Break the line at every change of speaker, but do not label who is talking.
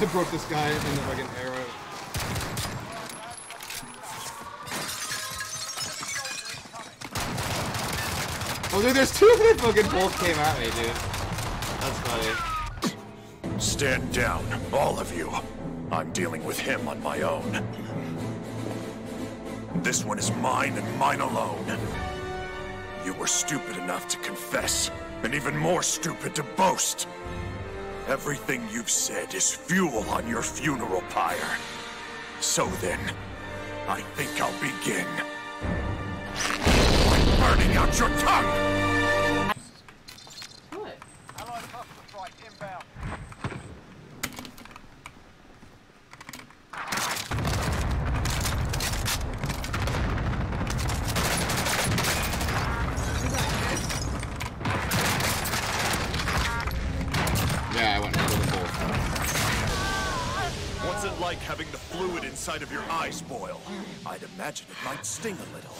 I broke this guy in the fucking arrow. Oh, dude, there's two of them fucking both came at me, dude. That's funny.
Stand down, all of you. I'm dealing with him on my own. This one is mine and mine alone. You were stupid enough to confess, and even more stupid to boast. Everything you've said is fuel on your funeral pyre. So then, I think I'll begin. By burning out your tongue!
What?
Allied cluster strike inbound.
Yeah, I went for the both.
What's like having the fluid inside of your eye spoil? I'd imagine it might sting a little.